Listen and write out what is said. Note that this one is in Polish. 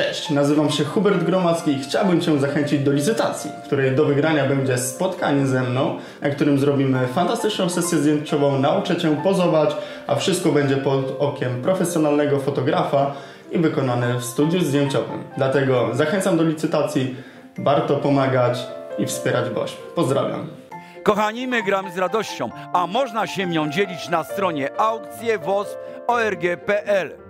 Cześć, nazywam się Hubert Gromacki i chciałbym Cię zachęcić do licytacji, której do wygrania będzie spotkanie ze mną, na którym zrobimy fantastyczną sesję zdjęciową, nauczę Cię pozować, a wszystko będzie pod okiem profesjonalnego fotografa i wykonane w studiu zdjęciowym. Dlatego zachęcam do licytacji, warto pomagać i wspierać BOŚ. Pozdrawiam. Kochani, my gramy z radością, a można się nią dzielić na stronie aukcjewosp.org.pl.